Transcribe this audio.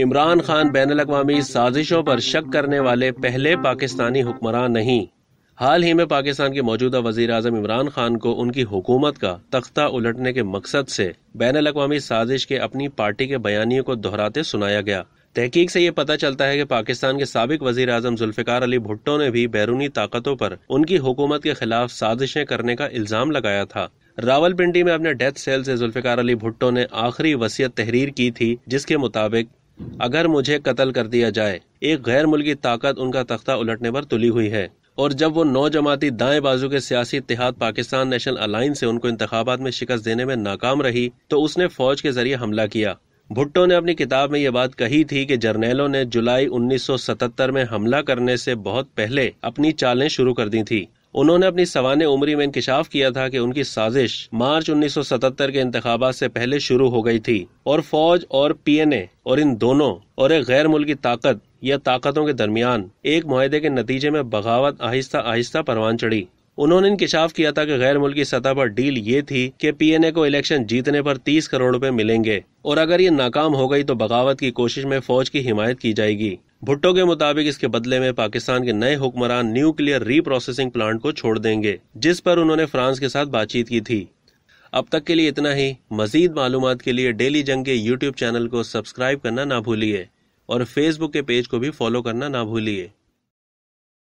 Imran Khan ban अवी साजिशों पर शक करने वाले पहले पाकिस्तानी हुक्मरान नहीं। हाल ही में पाकिस्तान के मौजूदा वज़ीर अजम इमरान खान को उनकी हुकूमत का तख्ता उलटने के मकसद से बैन अवी साजिश के अपनी पार्टी के बयानियों को दोहराते सुनाया गया। तहकीक से ये पता चलता है कि पाकिस्तान के सबक वज़ीर अजम जुल्फ़िकार अली भुट्टो ने भी बैरूनी ताकतों पर उनकी हुकूमत के खिलाफ साजिशें करने का इल्ज़ाम लगाया था। रावलपिंडी में अपने डेथ सेल से जुल्फ़िकार अली भुट्टो ने आखिरी वसीयत तहरीर की थी, जिसके मुताबिक, अगर मुझे कत्ल कर दिया जाए, एक गैर मुल्की ताकत उनका तख्ता उलटने पर तुली हुई है। और जब वो नौ जमाती दाएँ बाजू के सियासी इतिहाद पाकिस्तान नेशनल अलायंस से उनको इंतबात में शिकस्त देने में नाकाम रही तो उसने फौज के ज़रिए हमला किया। भुट्टो ने अपनी किताब में यह बात कही थी कि जर्नेलों ने जुलाई 1977 में हमला करने से बहुत पहले अपनी चालें शुरू कर दी थी। उन्होंने अपनी सवान उम्री में इंकशाफ किया था कि उनकी साजिश मार्च 1977 के इंतबात से पहले शुरू हो गई थी। और फौज और पीएनए और इन दोनों और एक गैर मुल्की ताकत या ताकतों के दरमियान एक माहे के नतीजे में बगावत आहिस्ता आहिस्ता परवान चढ़ी। उन्होंने इंकशाफ किया था कि गैर मुल्की सतह पर डील ये थी कि पीएनए को इलेक्शन जीतने पर 30 करोड़ रुपए मिलेंगे। और अगर ये नाकाम हो गई तो बगावत की कोशिश में फौज की हिमायत की जाएगी। भुट्टो के मुताबिक इसके बदले में पाकिस्तान के नए हुक्मरान न्यूक्लियर रीप्रोसेसिंग प्लांट को छोड़ देंगे, जिस पर उन्होंने फ्रांस के साथ बातचीत की थी। अब तक के लिए इतना ही। मजीद मालूम के लिए डेली जंग के यूट्यूब चैनल को सब्सक्राइब करना ना भूलिए और फेसबुक के पेज को भी फॉलो करना ना भूलिए।